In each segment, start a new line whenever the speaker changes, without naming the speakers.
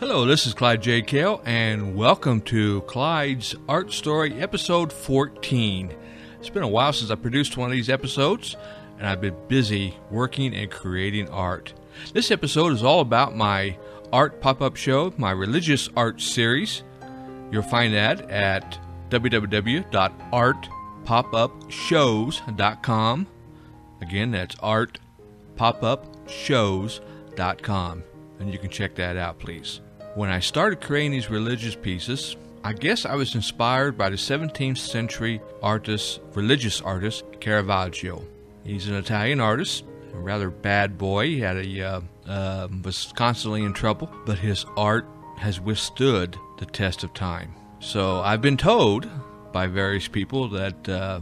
Hello, this is Clyde J. Kell, and welcome to Clyde's Art Story, episode 14. It's been a while since I produced one of these episodes, and I've been busy working and creating art. This episode is all about my art pop up show, my religious art series. You'll find that at www.artpopupshows.com. Again, that's artpopupshows.com, and you can check that out, please. When I started creating these religious pieces, I guess I was inspired by the 17th century artist, religious artist, Caravaggio. He's an Italian artist, a rather bad boy. He had a uh, uh, was constantly in trouble, but his art has withstood the test of time. So I've been told by various people that uh,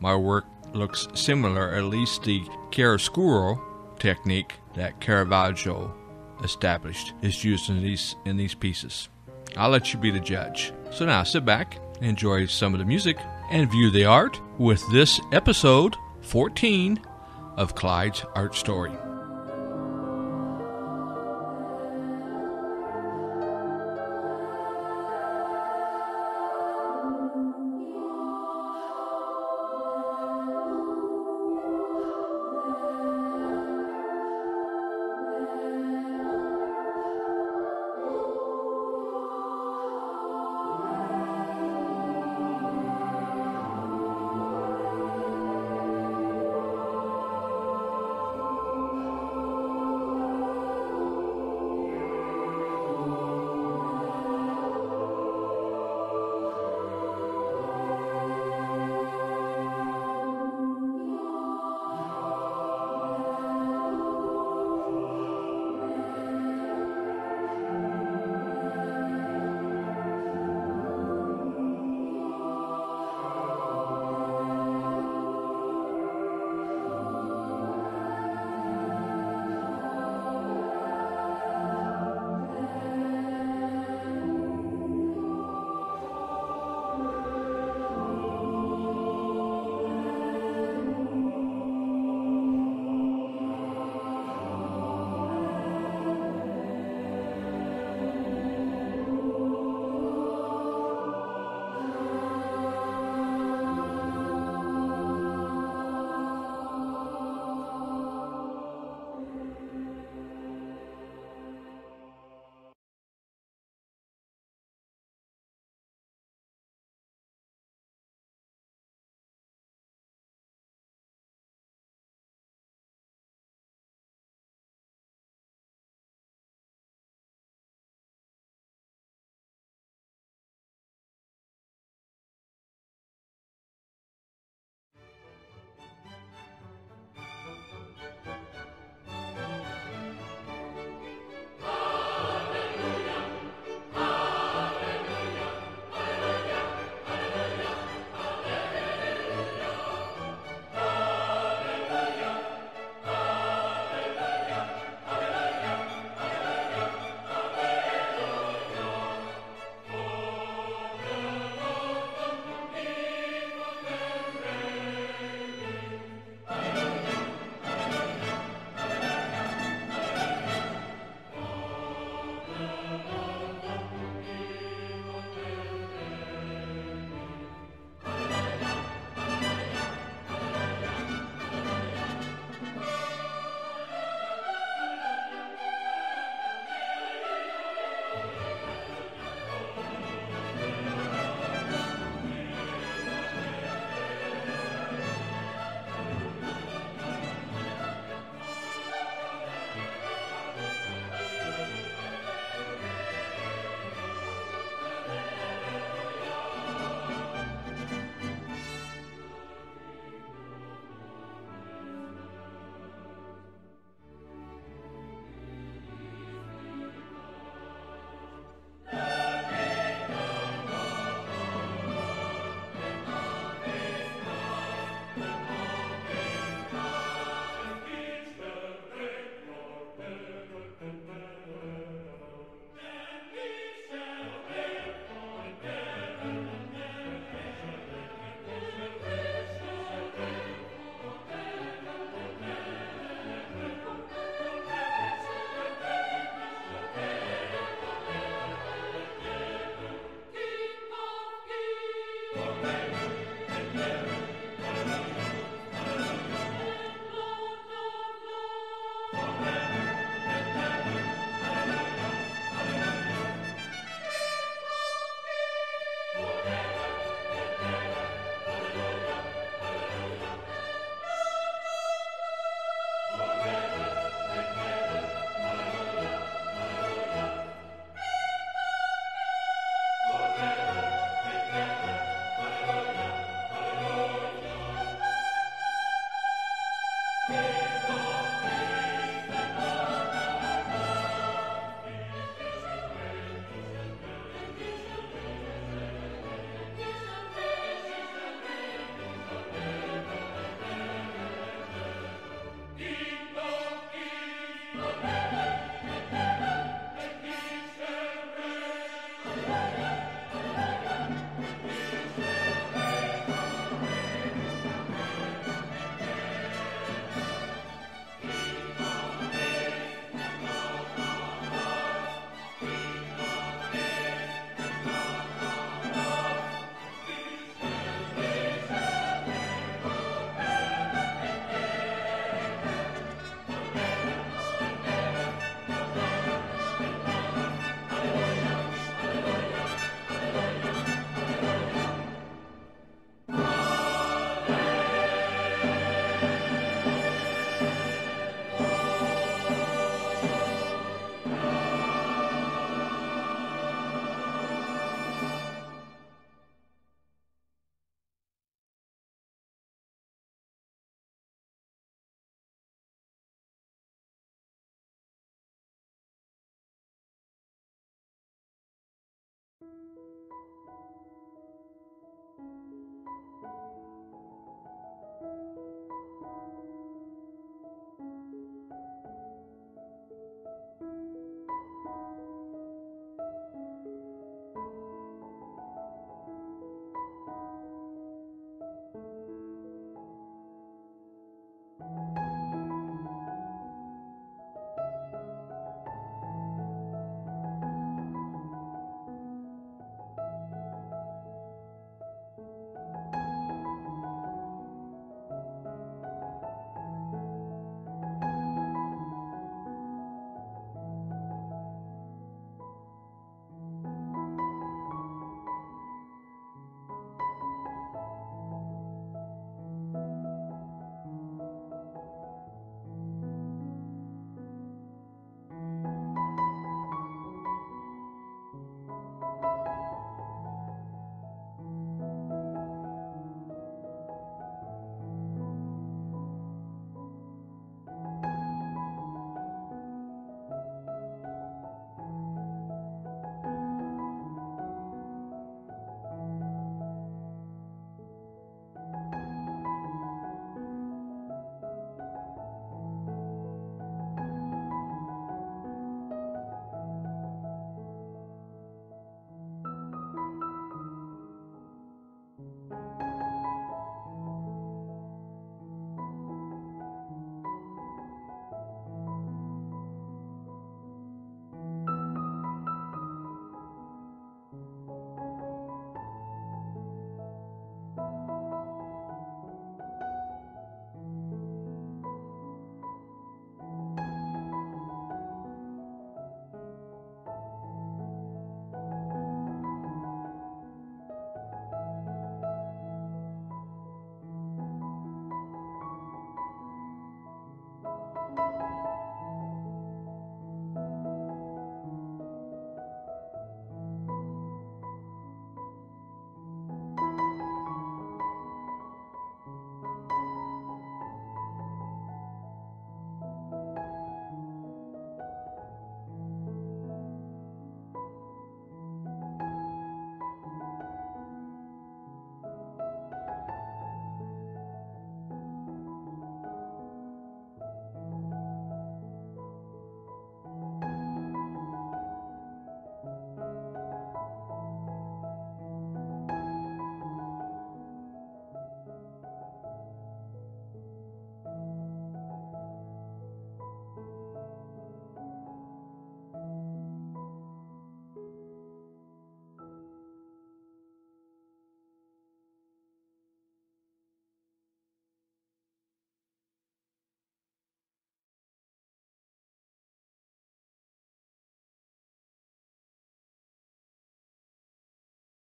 my work looks similar, at least the chiaroscuro technique that Caravaggio established is used in these in these pieces. I'll let you be the judge. So now sit back, enjoy some of the music, and view the art with this episode 14 of Clyde's Art Story.